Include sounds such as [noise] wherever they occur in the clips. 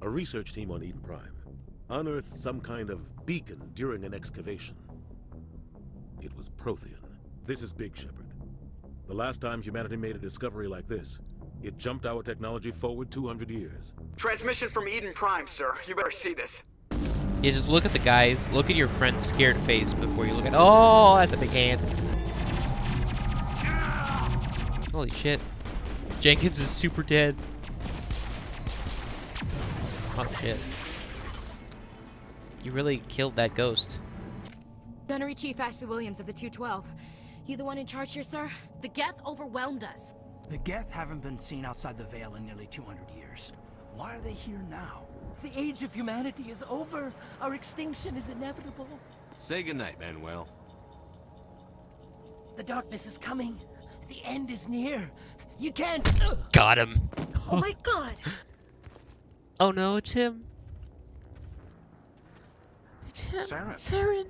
A research team on Eden Prime unearthed some kind of beacon during an excavation. It was Prothean. This is Big Shepard. The last time humanity made a discovery like this, it jumped our technology forward 200 years. Transmission from Eden Prime, sir. You better see this. You just look at the guys, look at your friend's scared face before you look at- Oh, that's a big hand. Holy shit. Jenkins is super dead. Oh shit. You really killed that ghost. Gunnery Chief Ashley Williams of the 212. You the one in charge here, sir? The Geth overwhelmed us. The Geth haven't been seen outside the Veil in nearly 200 years. Why are they here now? The age of humanity is over. Our extinction is inevitable. Say goodnight, Manuel. The darkness is coming. The end is near. You can't. Got him. Oh my god! [laughs] Oh no, it's him. It's him. Saren. Saren.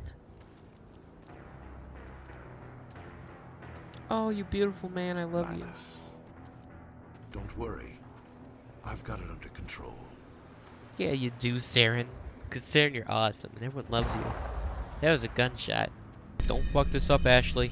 Oh, you beautiful man, I love you. Nihilus. Don't worry. I've got it under control. Yeah, you do, Saren. Cause Saren, you're awesome, and everyone loves you. That was a gunshot. Don't fuck this up, Ashley.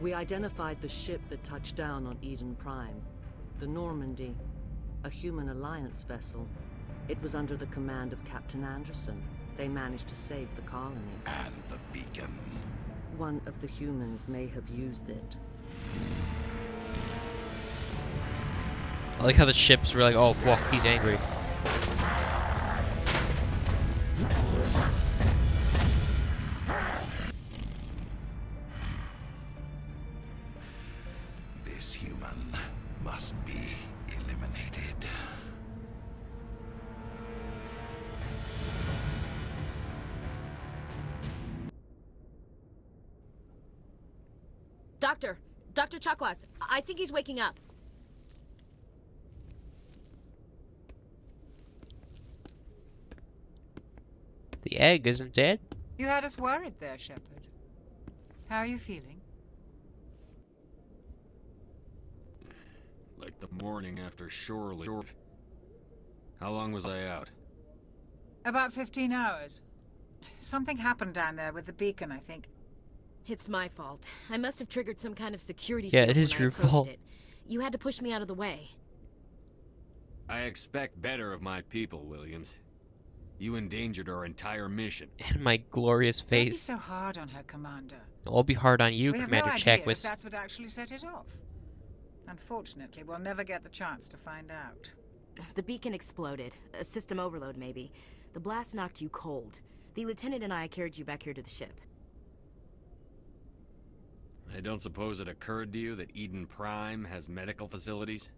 We identified the ship that touched down on Eden Prime. The Normandy. A human alliance vessel. It was under the command of Captain Anderson. They managed to save the colony. And the beacon. One of the humans may have used it. I like how the ships were like, oh fuck, he's angry. He's waking up. The egg isn't dead? You had us worried there, Shepard. How are you feeling? Like the morning after Shorely. How long was I out? About 15 hours. Something happened down there with the beacon, I think. It's my fault. I must have triggered some kind of security Yeah, it is your fault. It. You had to push me out of the way. I expect better of my people, Williams. You endangered our entire mission. And my glorious face. Don't be so hard on her, Commander. I'll be hard on you, we have Commander no idea if that's what actually set it off. Unfortunately, we'll never get the chance to find out. The beacon exploded. A system overload, maybe. The blast knocked you cold. The lieutenant and I carried you back here to the ship. I don't suppose it occurred to you that Eden Prime has medical facilities?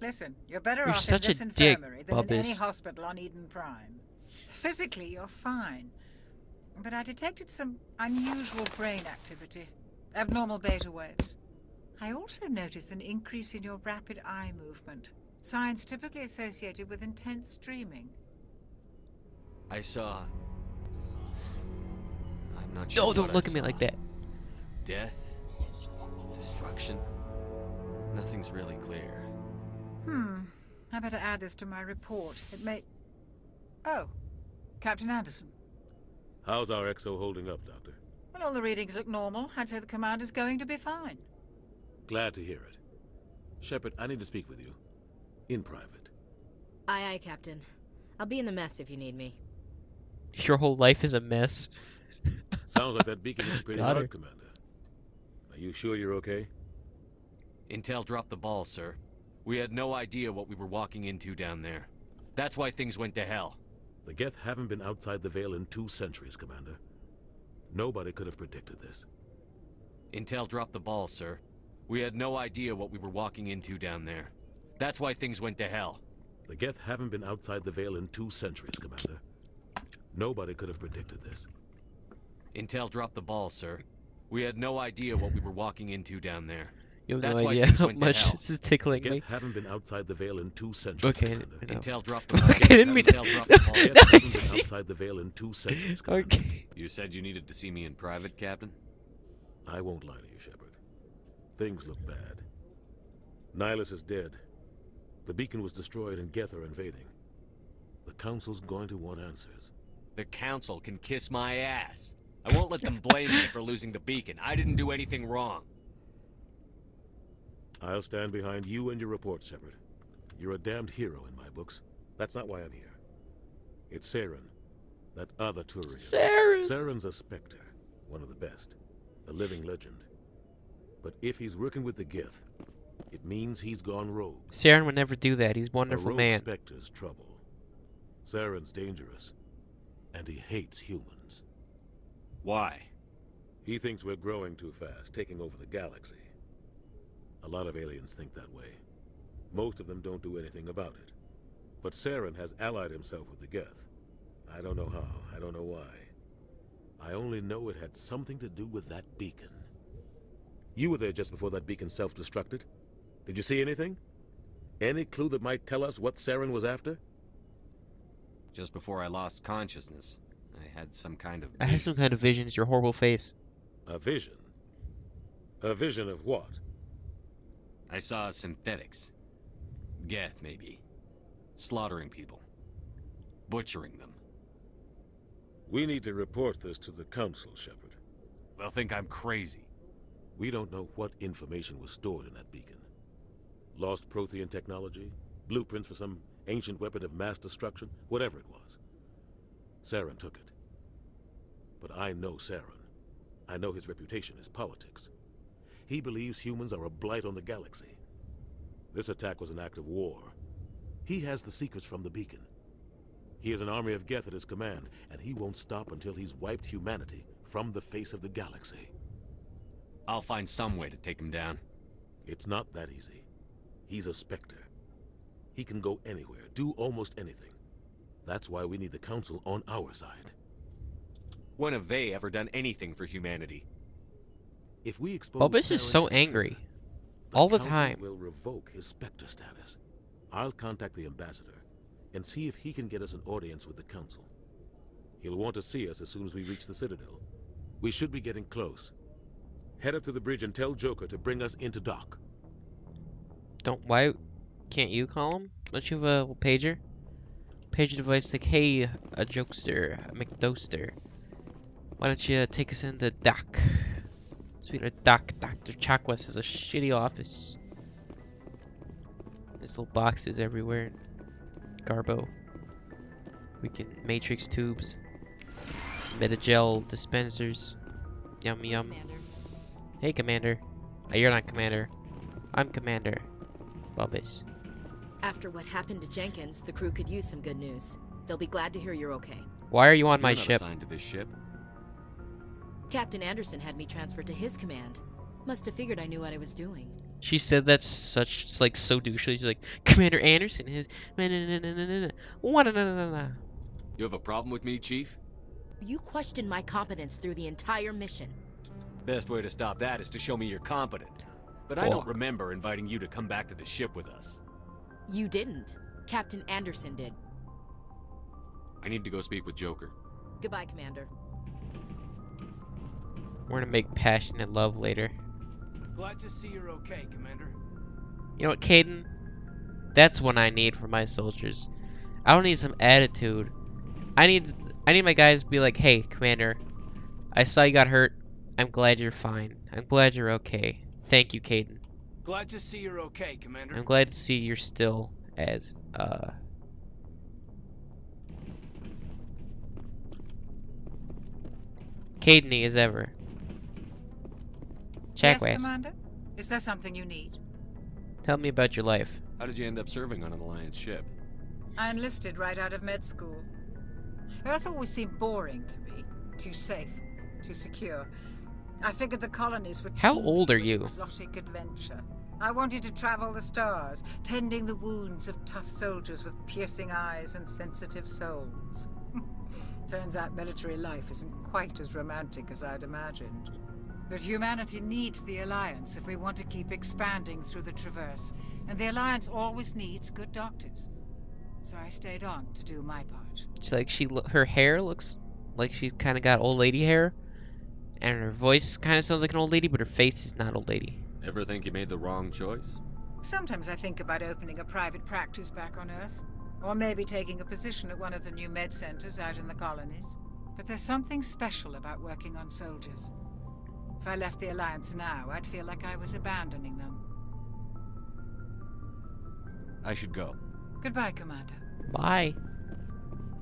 Listen, you're better You're off such in this a dick, infirmary than in any hospital on Eden Prime. Physically, you're fine. But I detected some unusual brain activity. Abnormal beta waves. I also noticed an increase in your rapid eye movement. Signs typically associated with intense dreaming. I saw... I'm not sure No, don't what I look at me like that. Death? Destruction? Nothing's really clear. Hmm. I better add this to my report. It may... Oh. Captain Anderson. How's our XO holding up, Doctor? Well, all the readings look normal. I'd say the commander's going to be fine. Glad to hear it. Shepard, I need to speak with you. In private. Aye, aye, Captain. I'll be in the mess if you need me. Your whole life is a mess. Sounds like that beacon is pretty Got hard, her. Commander. You sure you're okay? Intel dropped the ball, sir. We had no idea what we were walking into down there. That's why things went to hell. The Geth haven't been outside the Veil in two centuries, Commander. Nobody could have predicted this. Intel dropped the ball, sir. We had no idea what we were walking into down there. That's why things went to hell. The Geth haven't been outside the Veil in two centuries, Commander. Nobody could have predicted this. Intel dropped the ball, sir. We had no idea what we were walking into down there. You have That's no why idea things how much this is The tickling Geth me. haven't been outside the Veil in two centuries, Okay, Commander. Intel dropped the [laughs] ball. Okay, [laughs] I didn't mean to- Intel dropped the ball. The haven't been outside the Veil in two centuries, [laughs] Commander. Okay. You said you needed to see me in private, Captain? I won't lie to you, Shepard. Things look bad. Nihilus is dead. The beacon was destroyed and Geth are invading. The Council's going to want answers. The Council can kiss my ass. I won't let them blame me for losing the beacon. I didn't do anything wrong. I'll stand behind you and your report, Shepard. You're a damned hero in my books. That's not why I'm here. It's Saren, that other Turian. Saren! Saren's a Spectre, one of the best, a living legend. But if he's working with the Geth, it means he's gone rogue. Saren would never do that. He's a wonderful A wonderful rogue man. Spectre's trouble. Saren's dangerous, and he hates humans. Why? He thinks we're growing too fast, taking over the galaxy. A lot of aliens think that way. Most of them don't do anything about it. But Saren has allied himself with the Geth. I don't know how, I don't know why. I only know it had something to do with that beacon. You were there just before that beacon self-destructed. Did you see anything? Any clue that might tell us what Saren was after? Just before I lost consciousness, I had some kind of. I had some kind of visions. Your horrible face. A vision? A vision of what? I saw synthetics. Geth, maybe. Slaughtering people. Butchering them. We need to report this to the Council, Shepard. They'll think I'm crazy. We don't know what information was stored in that beacon. Lost Prothean technology? Blueprints for some ancient weapon of mass destruction? Whatever it was. Saren took it. But I know Saren. I know his reputation is politics. He believes humans are a blight on the galaxy. This attack was an act of war. He has the secrets from the beacon. He has an army of Geth at his command, and he won't stop until he's wiped humanity from the face of the galaxy. I'll find some way to take him down. It's not that easy. He's a Spectre. He can go anywhere, do almost anything. That's why we need the Council on our side. When have they ever done anything for humanity? If we expose Bulbous is so angry. traitor, All the Council time. will revoke his Spectre status. I'll contact the Ambassador and see if he can get us an audience with the Council. He'll want to see us as soon as we reach the Citadel. We should be getting close. Head up to the bridge and tell Joker to bring us into dock. Don't why can't you call him? Don't you have a pager? Pager device like, hey, a jokester, a McDoster. Why don't you take us into Doc? Sweetheart Doc, Dr. Chakwas has a shitty office. There's little boxes everywhere. Garbo. We can matrix tubes. Medi-gel dispensers. Yum yum. Commander. Hey, Commander. Uh, you're not Commander. I'm Commander. Bubbish. After what happened to Jenkins, the crew could use some good news. They'll be glad to hear you're okay. Why are you on You're my not ship? assigned to this ship. Captain Anderson had me transferred to his command. Must have figured I knew what I was doing. She said that's such like so douchey. She's like Commander Anderson na. You have a problem with me, Chief? You questioned my competence through the entire mission. Best way to stop that is to show me you're competent. But I don't Fuck. remember inviting you to come back to the ship with us. You didn't. Captain Anderson did. I need to go speak with Joker. Goodbye, Commander. We're gonna make passionate love later. Glad to see you're okay, Commander. You know what, Kaidan? That's what I need for my soldiers. I don't need some attitude. I need I need my guys to be like, hey, Commander, I saw you got hurt. I'm glad you're fine. I'm glad you're okay. Thank you, Kaidan. Glad to see you're okay, Commander. I'm glad to see you're still as uh Cadeney as ever. Jack yes, Commander? Is there something you need? Tell me about your life. How did you end up serving on an Alliance ship? I enlisted right out of med school. Earth always seemed boring to me. Too safe, too secure. I figured the colonies would. How old are you? Exotic adventure. I wanted to travel the stars, tending the wounds of tough soldiers with piercing eyes and sensitive souls. [laughs] Turns out military life isn't quite as romantic as I'd imagined. But humanity needs the Alliance if we want to keep expanding through the Traverse, and the Alliance always needs good doctors. So I stayed on to do my part. It's like she, her hair looks like she's kind of got old lady hair, and her voice kind of sounds like an old lady, but her face is not old lady. Ever think you made the wrong choice? Sometimes I think about opening a private practice back on Earth. Or maybe taking a position at one of the new med centers out in the colonies. But there's something special about working on soldiers. If I left the Alliance now, I'd feel like I was abandoning them. I should go. Goodbye, Commander. Bye.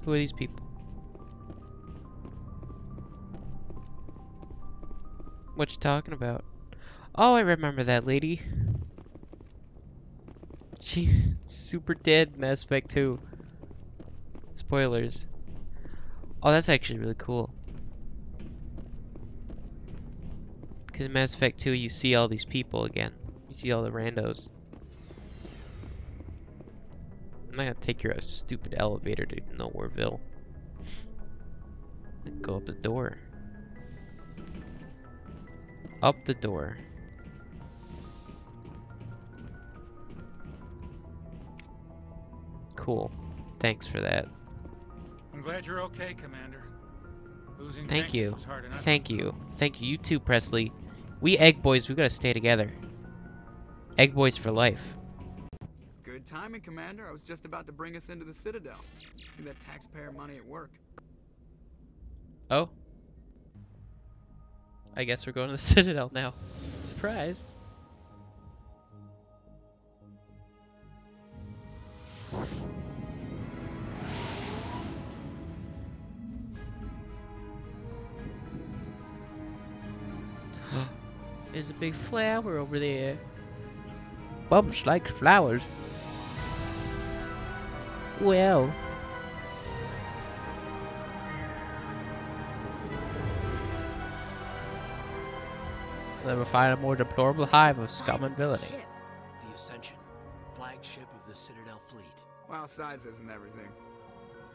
Who are these people? What you talking about? Oh, I remember that lady. She's super dead in Mass Effect 2. Spoilers. Oh, that's actually really cool. Because in Mass Effect 2, you see all these people again. You see all the randos. I'm not gonna take your stupid elevator to Nowhereville. Go up the door. Up the door. Cool. Thanks for that. I'm glad you're okay, Commander. Losing Thank you. Was hard enough. Thank you. Thank you. You too, Pressly. We Egg Boys, we gotta stay together. Egg Boys for life. Good timing, Commander. I was just about to bring us into the Citadel. See that taxpayer money at work. Oh. I guess we're going to the [laughs] Citadel now. Surprise. Big flower over there. Bumps likes flowers. Well. Never find a more deplorable hive of scum and villainy. The Ascension, flagship of the Citadel fleet. Well, size isn't everything.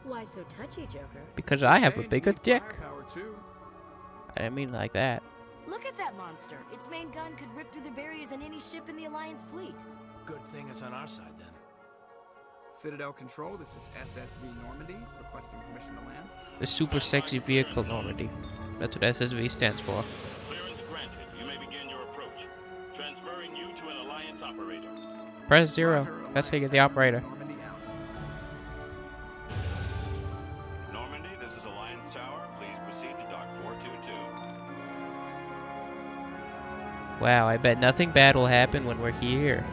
Why so touchy, Joker? Because I have a bigger dick. firepower, too. I didn't mean like that. Look at that monster. Its main gun could rip through the barriers in any ship in the Alliance fleet. Good thing it's on our side then. Citadel Control, this is SSV Normandy, requesting permission to land. The super sexy vehicle Normandy. That's what SSV stands for. Clearance granted. You may begin your approach. Transferring you to an Alliance operator. Press zero. That's how you get the operator. Wow, I bet nothing bad will happen when we're here.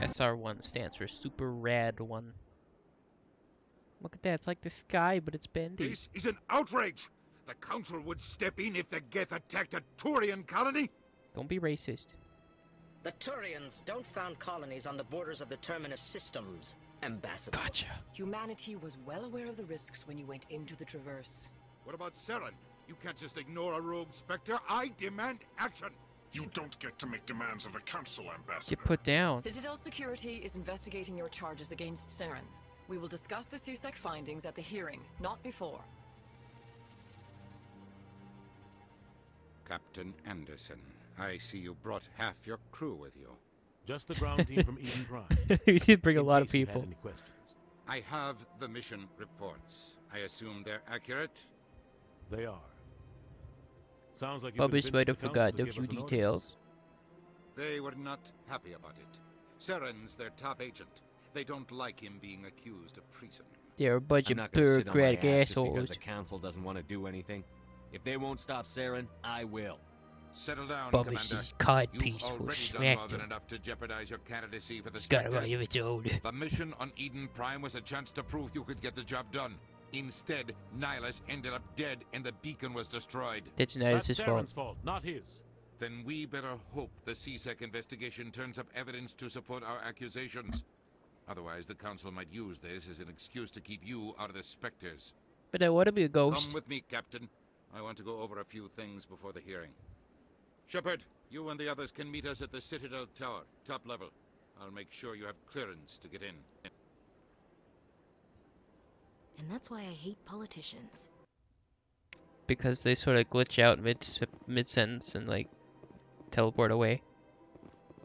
SR1 stands for Super Rad 1. Look at that, it's like the sky, but it's bendy. This is an outrage! The Council would step in if the Geth attacked a Turian colony! Don't be racist. The Turians don't found colonies on the borders of the Terminus systems, Ambassador. Gotcha. Humanity was well aware of the risks when you went into the Traverse. What about Saren? You can't just ignore a rogue Spectre. I demand action! You don't get to make demands of the Council, Ambassador. Get put down. Citadel Security is investigating your charges against Saren. We will discuss the CSEC findings at the hearing, not before. Captain Anderson, I see you brought half your crew with you. Just the ground team from Eden Prime. [laughs] he did bring a in lot of case you had people. Any questions? I have the mission reports. I assume they're accurate? They are. Sounds like you Bubbies convinced might the have council forgot to a few us an audience. details. They were not happy about it. Saren's their top agent. They don't like him being accused of treason. They're a bunch I'm of not gonna sit on my bureaucratic ass just assholes. because the council doesn't want to do anything. If they won't stop Saren, I will. Settle down, Bubba Commander. sees cod You've piece who already done smacked more than him. enough to jeopardize your candidacy for the He's got a Spectres. mind of its own. The mission on Eden Prime was a chance to prove you could get the job done. Instead, Nihilus ended up dead and the beacon was destroyed. That's Nihilus' fault. fault, not his. Then we better hope the CSEC investigation turns up evidence to support our accusations. Otherwise, the Council might use this as an excuse to keep you out of the Spectres. But I want to be a ghost. Come with me, Captain. I want to go over a few things before the hearing. Shepard, you and the others can meet us at the Citadel Tower, top level. I'll make sure you have clearance to get in. And that's why I hate politicians. because they sort of glitch out mid mid sentence and like teleport away.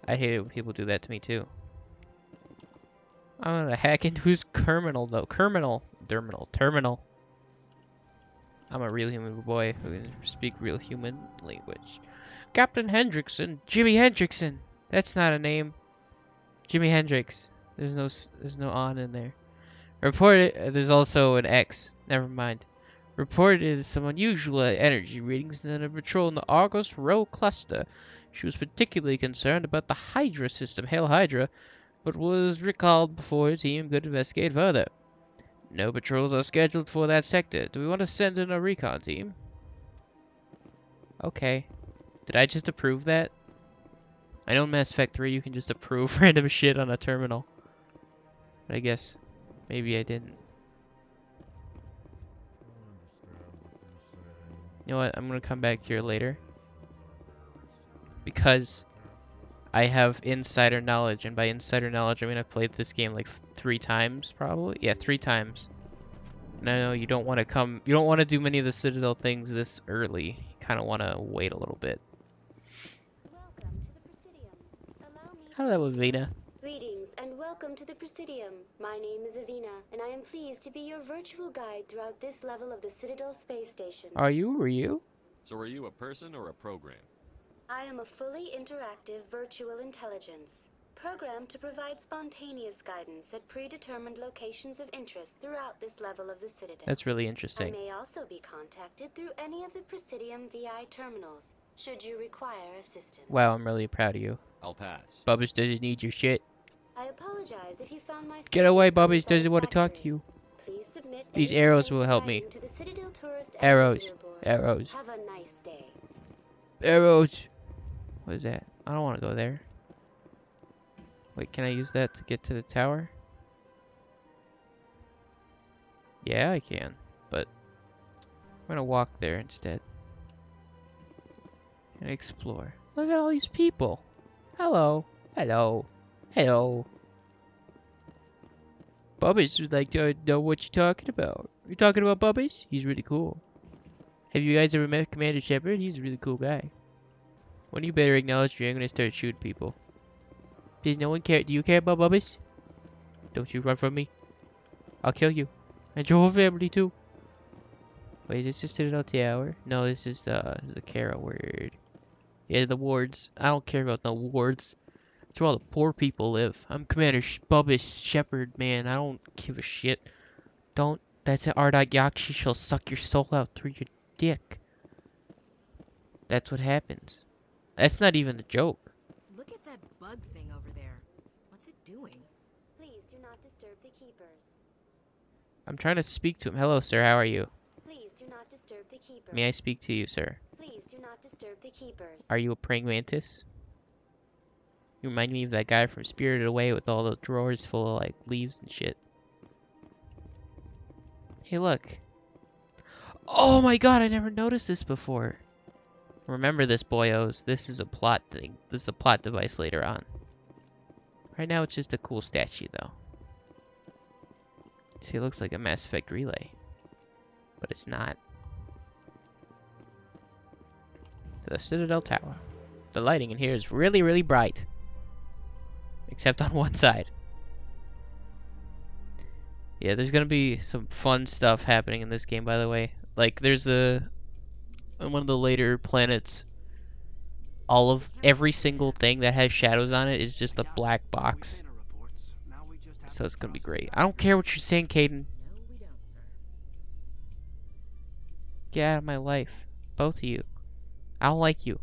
I hate it when people do that to me too. I'm gonna hack into his [laughs] terminal though. Terminal, terminal, terminal. I'm a real human boy who can speak real human language. Captain Hendrickson, Jimi Hendrickson. That's not a name. Jimi Hendrix. There's no there's no on in there. Reported. uh, There's also an X. Never mind reported some unusual energy readings in a patrol in the Argos Rho cluster. She was particularly concerned about the Hydra system, Hail Hydra, but was recalled before the team could investigate further. No patrols are scheduled for that sector. Do we want to send in a recon team? Okay. Did I just approve that? I know in Mass Effect 3 you can just approve [laughs] random shit on a terminal. But I guess maybe I didn't. You know what? I'm gonna come back here later. Because I have insider knowledge, and by insider knowledge, I mean I've played this game like three times, probably. Yeah, three times. And I know you don't want to come, you don't want to do many of the Citadel things this early. You kind of want to wait a little bit. Hello, Avina. Greetings and welcome to the Presidium. My name is Avina, and I am pleased to be your virtual guide throughout this level of the Citadel Space Station. Are you? Were you? So are you a person or a program? I am a fully interactive virtual intelligence, programmed to provide spontaneous guidance at predetermined locations of interest throughout this level of the Citadel. That's really interesting. I interesting. may also be contacted through any of the Presidium VI terminals, should you require assistance. Wow, I'm really proud of you. I'll pass. Bubbles doesn't need your shit. I apologize if you found my Get away, service Bubbles doesn't want to talk to you. Please submit These arrows will help me. to the Citadel Tourist Arrows. Arrows. Have a nice day. Arrows. What is that? I don't want to go there. Wait, can I use that to get to the tower? Yeah, I can, but I'm gonna walk there instead. And explore. Look at all these people. Hello. Hello. Hello. Bubbles would like to know what you're talking about. You're talking about Bubbles? He's really cool. Have you guys ever met Commander Shepard? He's a really cool guy. When you better acknowledge I'm gonna start shooting people. Does no one care? Do you care about Bubbles? Don't you run from me. I'll kill you. And your whole family too. Wait, is this just Citadel Tower? No, this is the, this is the word. Yeah, the wards. I don't care about the wards. It's where all the poor people live. I'm Commander Sh Bubbles Shepard, man. I don't give a shit. Don't. That's an Ardat-Yakshi. She'll suck your soul out through your dick. That's what happens. That's not even a joke. Look at that bug thing over there. What's it doing? Please do not disturb the keepers. I'm trying to speak to him. Hello, sir. How are you? Please do not disturb the keepers. May I speak to you, sir? Please do not disturb the keepers. Are you a praying mantis? You remind me of that guy from Spirited Away with all the drawers full of like leaves and shit. Hey, look. Oh my god, I never noticed this before. Remember this, boyos. This is a plot thing. This is a plot device later on. Right now, it's just a cool statue, though. See, it looks like a Mass Effect relay. But it's not. The Citadel Tower. The lighting in here is really, really bright. Except on [laughs] one side. Yeah, there's gonna be some fun stuff happening in this game, by the way. Like, there's a... On one of the later planets, all of... Every single thing that has shadows on it is just a black box. So it's gonna be great. I don't care what you're saying, Kaidan. Get out of my life. Both of you. I don't like you.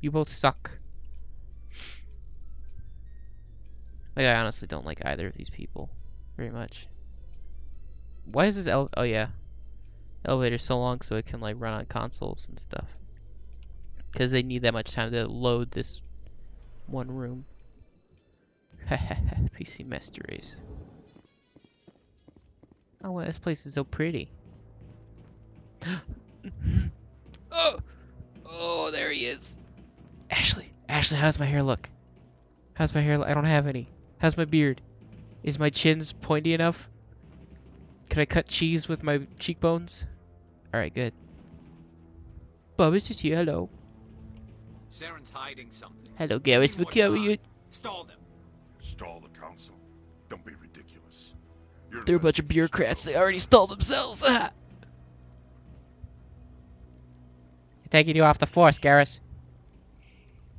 You both suck. Like, I honestly don't like either of these people very much. Why is this ele- oh yeah. Elevator so long so it can like run on consoles and stuff. Because they need that much time to load this one room. [laughs] PC Master. Oh, wow, this place is so pretty. [gasps] oh! Oh, there he is. Ashley, Ashley, how's my hair look? How's my hair look? I don't have any. How's my beard? Is my chin's pointy enough? Can I cut cheese with my cheekbones? Alright, good. Bob, Bubba's just here, hello. Saren's hiding something. Hello, Garrus, Three look more you... Stall them. Stall the council. Don't be ridiculous. Your They're a bunch of bureaucrats. They already stalled themselves. Ah. [laughs] Taking you off the force, Garrus.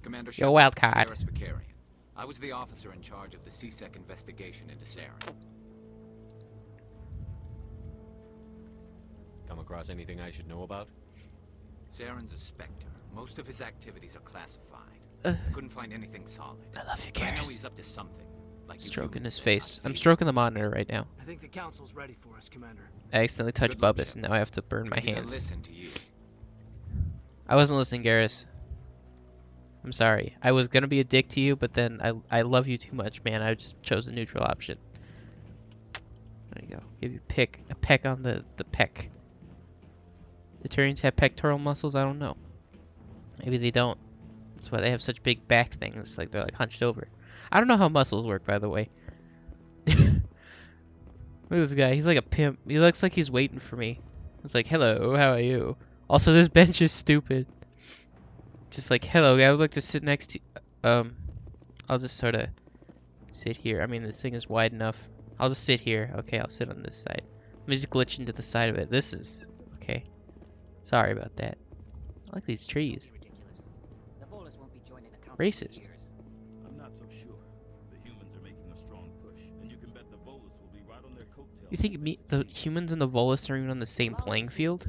Commander You're a Shepard, wild card. Garrus Vakarian. I was the officer in charge of the CSEC investigation into Saren. Come across anything I should know about? Saren's a Spectre. Most of his activities are classified. Uh. Couldn't find anything solid. I love you, But I know he's up to something. Like you Stroking his face. I I'm stroking the monitor right now. I think the council's ready for us, Commander. I accidentally touched Good luck, Bubba's and now I have to burn my Maybe they'll hand. listen to you. I wasn't listening, Garrus. I'm sorry. I was gonna be a dick to you, but then I I love you too much, man. I just chose a neutral option. There you go. Give you a pick a peck on the the peck. The Turians have pectoral muscles. I don't know. Maybe they don't. That's why they have such big back things. Like they're like hunched over. I don't know how muscles work, by the way. [laughs] Look at this guy. He's like a pimp. He looks like he's waiting for me. It's like, hello, how are you? Also, this [laughs] bench is stupid. Just like, hello, I would like to sit next to. Um, I'll just sort of sit here. I mean, this thing is wide enough. I'll just sit here. Okay, I'll sit on this side. Let me just glitch into the side of it. This is okay. Sorry about that. I like these trees. The Volus won't be joining the council Racist. I'm not so sure. The humans are making a strong push, and you can bet the Volus will be right on their coattails. You think me, the humans and the Volus are even on the same playing field?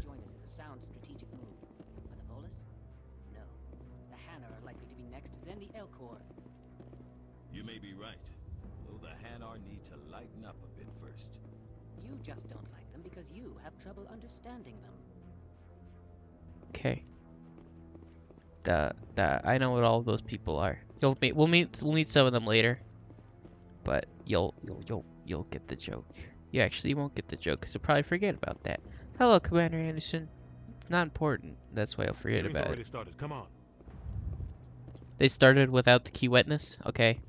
The the I know what all of those people are. You'll meet we'll meet we'll meet some of them later. But you'll you'll you'll you'll get the joke. You actually won't get the joke because you'll probably forget about that. Hello, Commander Anderson. It's not important. That's why I'll forget Hearing's about already it. started. Come on. They started without the key wetness. Okay.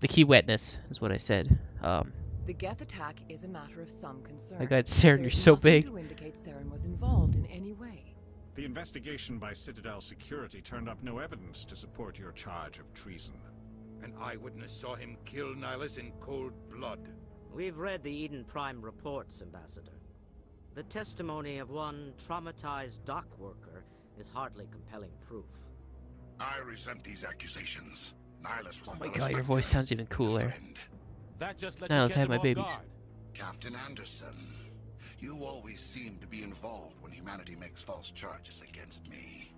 The key wetness is what I said. Um. The Geth attack is a matter of some concern. My God, Saren, you're There's so nothing big. to indicate Saren was involved in any way. The investigation by Citadel Security turned up no evidence to support your charge of treason. An eyewitness saw him kill Nihilus in cold blood. We've read the Eden Prime reports, Ambassador. The testimony of one traumatized dock worker is hardly compelling proof. I resent these accusations. Nihilus was Oh my another god, your voice sounds even cooler. friend. That just let Now you let's have my babies. guard. Captain Anderson, you always seem to be involved when humanity makes false charges against me.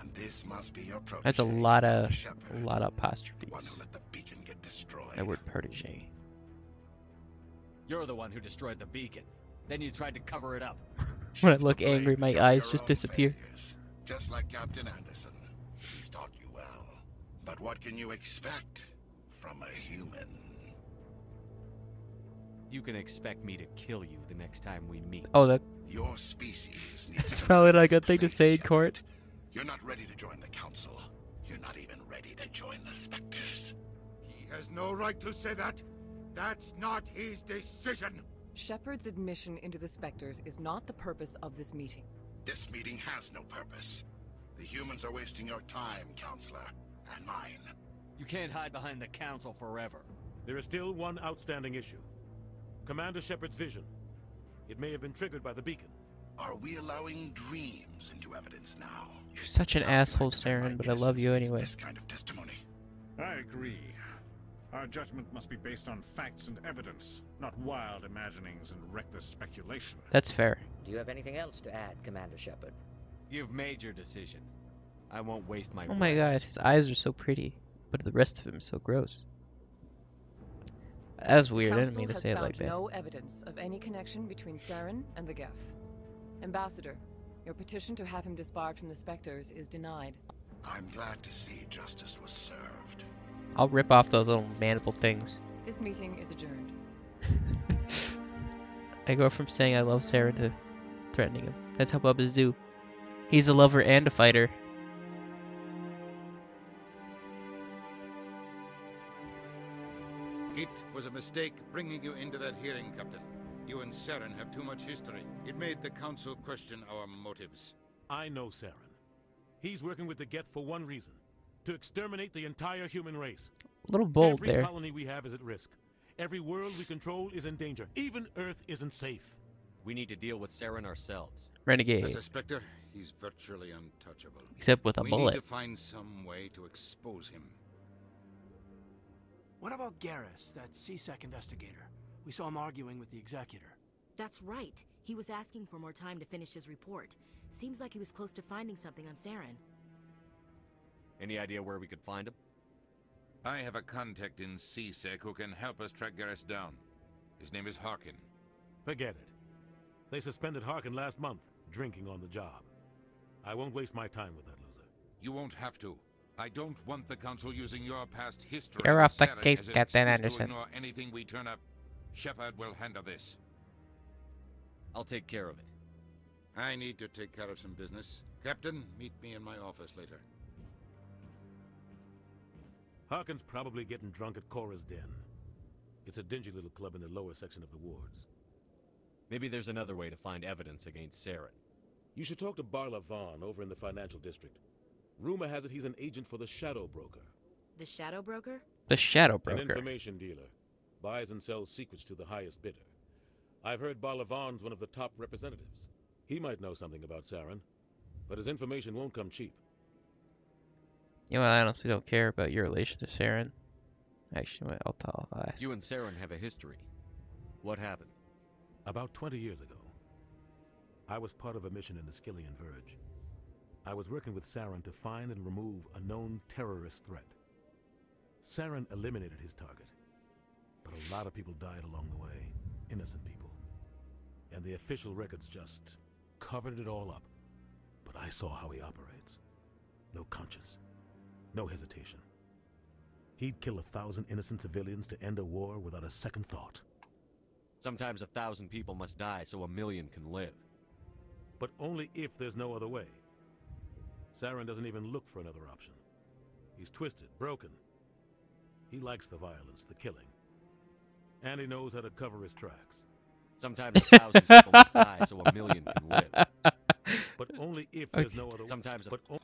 And this must be your protege. That's a lot of Shepard, a lot of one apostrophes. who let the beacon get destroyed. That word protege. You're the one who destroyed the beacon. Then you tried to cover it up. [laughs] When I look angry, my eyes just disappear. failures, Just like Captain Anderson. He's taught you well. But what can you expect from a human? You can expect me to kill you the next time we meet. Oh, that Your species [laughs] needs that's probably not a good thing to say in court. You're not ready to join the Council. You're not even ready to join the Spectres. He has no right to say that. That's not his decision. Shepard's admission into the Spectres is not the purpose of this meeting. This meeting has no purpose. The humans are wasting your time, Counselor, and mine. You can't hide behind the council forever. There is still one outstanding issue. Commander Shepard's vision. It may have been triggered by the beacon. Are we allowing dreams into evidence now? You're such an asshole, Saren, but I love you anyway. This kind of testimony. I agree. Our judgment must be based on facts and evidence, not wild imaginings and reckless speculation. That's fair. Do you have anything else to add, Commander Shepard? You've made your decision. I won't waste my Oh my god, his eyes are so pretty, but the rest of him is so gross. That was weird. I didn't Council mean to has say it found like that. no evidence of any connection between Saren and the Geth. Ambassador, your petition to have him disbarred from the Spectres is denied. I'm glad to see justice was served. I'll rip off those little mandible things. This meeting is adjourned. [laughs] I go from saying I love Saren to threatening him. That's how Bubba's do. He's a lover and a fighter. It was a mistake bringing you into that hearing, Captain. You and Saren have too much history. It made the Council question our motives. I know Saren. He's working with the Geth for one reason. To exterminate the entire human race. A little bold Every there. colony we have is at risk. Every world we control is in danger. Even Earth isn't safe. We need to deal with Saren ourselves. Renegade. As a Spectre, he's virtually untouchable. Except with a we bullet. need to find some way to expose him. What about Garrus, that CSEC investigator? We saw him arguing with the executor. That's right. He was asking for more time to finish his report. Seems like he was close to finding something on Saren. Any idea where we could find him? I have a contact in CSEC who can help us track Garrus down. His name is Harkin. Forget it. They suspended Harkin last month, drinking on the job. I won't waste my time with that loser. You won't have to. I don't want the Council using your past history You're with off the Saren case, as an Captain excuse Anderson. To ignore anything we turn up. Shepard will handle this. I'll take care of it. I need to take care of some business. Captain, meet me in my office later. Harkin's probably getting drunk at Chora's Den. It's a dingy little club in the lower section of the wards. Maybe there's another way to find evidence against Saren. You should talk to Barla Von over in the financial district. Rumor has it he's an agent for the Shadow Broker. The Shadow Broker? The Shadow Broker. An information dealer. Buys and sells secrets to the highest bidder. I've heard Barla one of the top representatives. He might know something about Saren, but his information won't come cheap. You know, I honestly don't care about your relation to Saren. Actually, I'll tell. I'll ask. You and Saren have a history. What happened? About 20 years ago, I was part of a mission in the Skyllian Verge. I was working with Saren to find and remove a known terrorist threat. Saren eliminated his target, but a lot of people died along the way, innocent people. And the official records just covered it all up. But I saw how he operates. No conscience, no hesitation. He'd kill a thousand innocent civilians to end a war without a second thought. Sometimes a thousand people must die so a million can live. But only if there's no other way. Saren doesn't even look for another option. He's twisted, broken. He likes the violence, the killing. And he knows how to cover his tracks. Sometimes a thousand people must die so a million can live. [laughs] But only if there's no other way. Sometimes a- but o-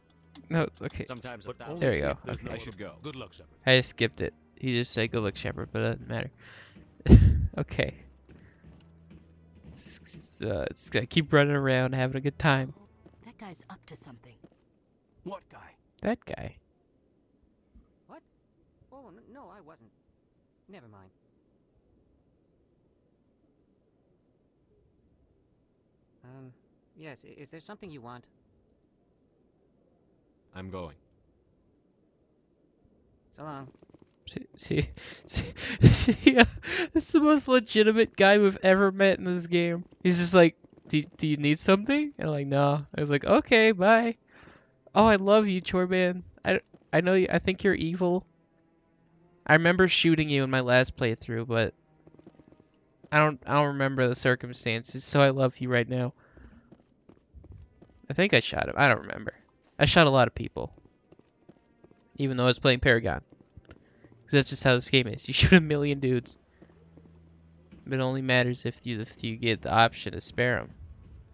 No, okay. Sometimes but only There you go. if there's no I should go. Good luck, Shepard. I just skipped it. He just said good luck, Shepard, but it doesn't matter. [laughs] okay. Just, uh, just gotta keep running around, having a good time. That guy's up to something. What guy? That guy. What? Oh, no, I wasn't. Never mind. Um, yes, is there something you want? I'm going. So long. See, see, see, [laughs] see uh, this is the most legitimate guy we've ever met in this game. He's just like, do, do you need something? And I'm like, no. I was like, okay, bye. Oh, I love you, Chorban. I, I know you, I think you're evil. I remember shooting you in my last playthrough, but I don't, I don't remember the circumstances, so I love you right now. I think I shot him. I don't remember. I shot a lot of people. Even though I was playing Paragon. Because that's just how this game is. You [laughs] shoot a million dudes. But it only matters if you if you get the option to spare them.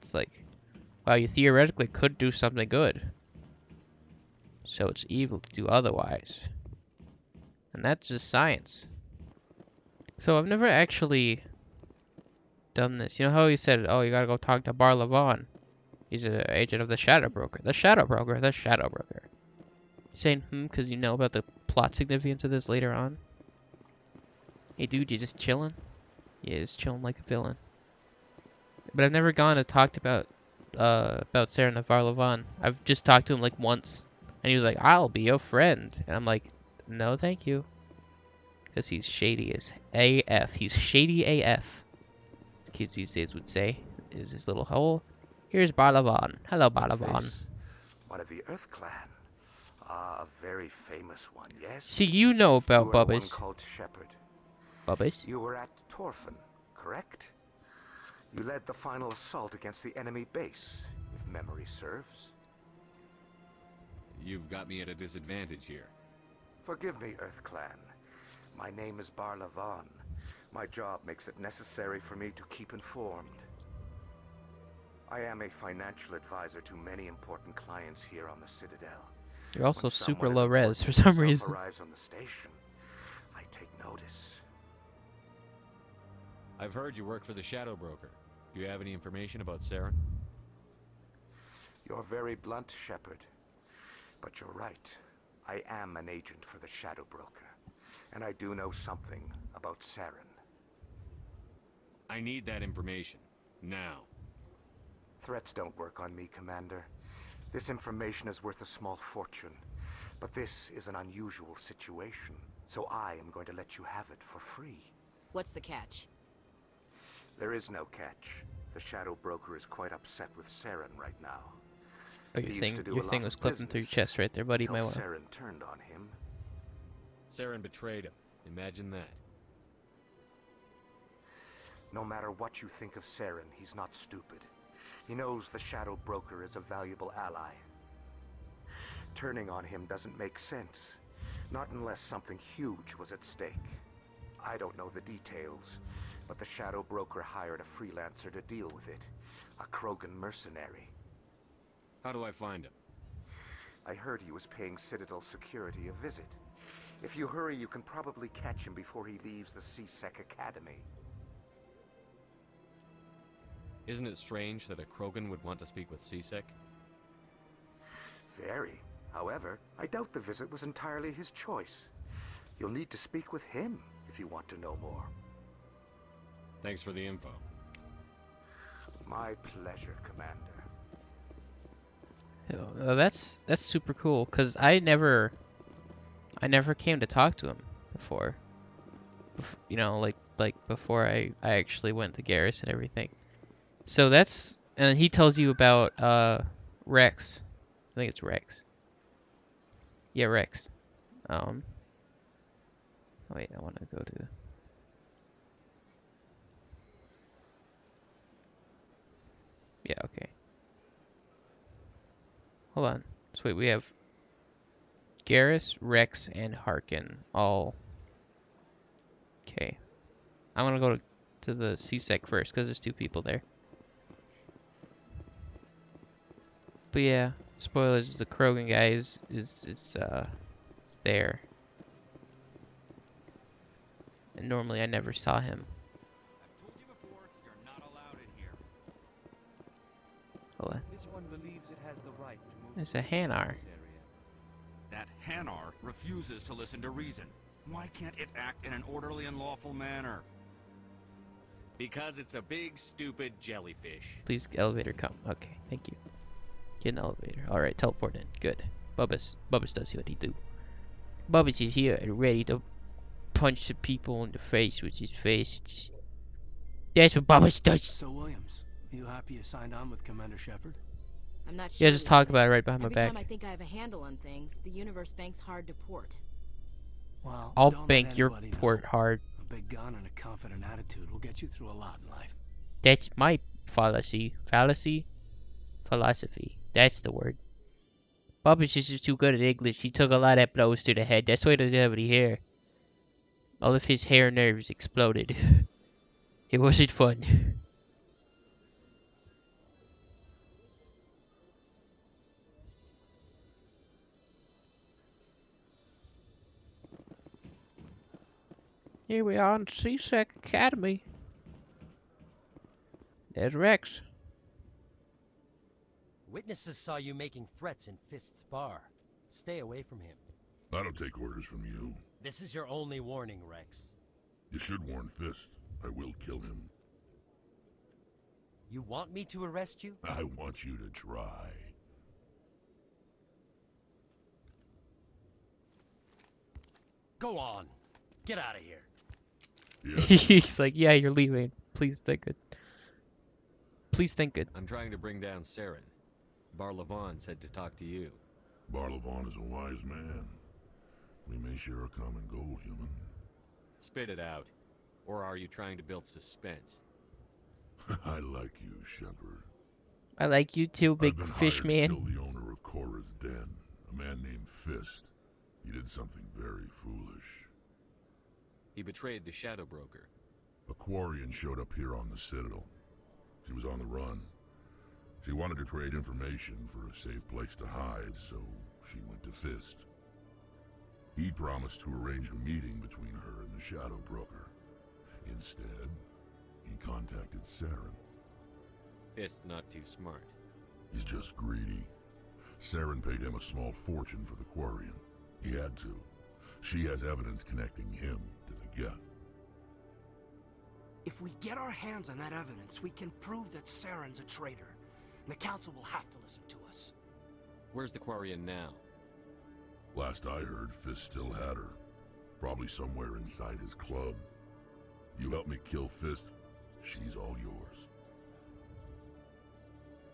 It's like, wow, you theoretically could do something good. So it's evil to do otherwise. And that's just science. So I've never actually done this. You know how he said, oh, you gotta go talk to Barla Von. He's an agent of the Shadow Broker. The Shadow Broker. The Shadow Broker. You saying hmm because you know about the plot significance of this later on? Hey dude, you just chilling? Yeah, just chilling like a villain. But I've never gone and talked about uh about Sarah Navar Levon. I've just talked to him like once. And he was like, I'll be your friend. And I'm like, no, thank you. Because he's shady as AF. He's shady AF. As kids these days would say. Is his little hole. Here's Barla Von. Hello, Barla Von. One of the Earth Clan. Ah, a very famous one, yes? See, you know about you were Bubbas. called Shepard. Bubbas? You were at Torfan, correct? You led the final assault against the enemy base, if memory serves. You've got me at a disadvantage here. Forgive me, Earth Clan. My name is Barla Von. My job makes it necessary for me to keep informed. I am a financial advisor to many important clients here on the Citadel. You're also When super low res for some yourself reason. arrives on the station, I take notice. I've heard you work for the Shadow Broker. Do you have any information about Saren? You're very blunt, Shepard. But you're right. I am an agent for the Shadow Broker. And I do know something about Saren. I need that information. Now. Threats don't work on me, Commander. This information is worth a small fortune. But this is an unusual situation, so I am going to let you have it for free. What's the catch? There is no catch. The Shadow Broker is quite upset with Saren right now. Oh, your thing, your thing was of clipping through your chest right there, buddy. You till might want. Saren turned on him. Saren betrayed him. Imagine that. No matter what you think of Saren, he's not stupid. He knows the Shadow Broker is a valuable ally. Turning on him doesn't make sense. Not unless something huge was at stake. I don't know the details, but the Shadow Broker hired a freelancer to deal with it. A Krogan mercenary. How do I find him? I heard he was paying Citadel security a visit. If you hurry, you can probably catch him before he leaves the C-Sec Academy. Isn't it strange that a Krogan would want to speak with C-Sec? Very. However, I doubt the visit was entirely his choice. You'll need to speak with him if you want to know more. Thanks for the info. My pleasure, Commander. Oh, that's that's super cool because I never, I never came to talk to him before. Bef- you know, like like before I I actually went to Garrus and everything. So that's and he tells you about uh Wrex. I think it's Wrex. Yeah, Wrex. Um. oh, Wait, I want to go to. Yeah. Okay. Hold on. So wait, we have Garrus, Wrex, and Harkin all. Okay. I'm gonna go to, to the C-Sec first because there's two people there. But yeah, spoilers. The Krogan guy is is is uh there. And normally I never saw him. Hold on. This one believes it has the right to move There's a Hanar. That Hanar refuses to listen to reason. Why can't it act in an orderly and lawful manner? Because it's a big, stupid jellyfish. Please, elevator come. Okay, thank you. Get an elevator. Alright, teleport in. Good. Bubbas. Bubbas does what he do. Bubbas is here and ready to punch the people in the face with his fists. That's what Bubbas does. So, Williams, are you happy you signed on with Commander Shepard? I'm not sure. Yeah, just talk about it right behind my back. Every back. time I think I have a handle on things, the universe banks hard to port. Well, I'll don't let bank your anybody know. port hard. A big gun and a confident attitude will get you through a lot in life. That's my fallacy. Fallacy? Philosophy. That's the word. Bubbas just too good at English. He took a lot of blows to the head. That's why he doesn't have any hair. All of his hair nerves exploded. [laughs] it wasn't fun. Here we are in C-Sec Academy. There's Wrex. Witnesses saw you making threats in Fist's bar. Stay away from him. I don't take orders from you. This is your only warning, Wrex. You should warn Fist. I will kill him. You want me to arrest you? I want you to try. Go on. Get out of here. [laughs] He's like, yeah, you're leaving. Please think good. Please think good. I'm trying to bring down Saren. Barla Von said to talk to you. Barla Von is a wise man. We may share a common goal, human. Spit it out. Or are you trying to build suspense? [laughs] I like you, Shepard. I like you too, big I've been fish hired to man. kill the owner of Chora's Den, a man named Fist. He did something very foolish. He betrayed the Shadow Broker. A Quarian showed up here on the Citadel. She was on the run. She wanted to trade information for a safe place to hide, so she went to Fist. He promised to arrange a meeting between her and the Shadow Broker. Instead, he contacted Saren. Fist's not too smart. He's just greedy. Saren paid him a small fortune for the Quarian. He had to. She has evidence connecting him to the Geth. If we get our hands on that evidence, we can prove that Saren's a traitor. And the Council will have to listen to us. Where's the Quarian now? Last I heard, Fist still had her. Probably somewhere inside his club. You help me kill Fist, she's all yours.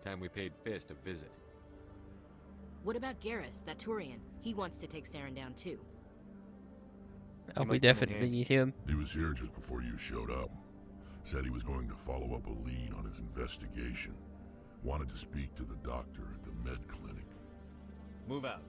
Time we paid Fist a visit. What about Garrus, that Turian? He wants to take Saren down too. Oh, we might definitely handy. need him. He was here just before you showed up. Said he was going to follow up a lead on his investigation. Wanted to speak to the doctor at the med clinic. Move out.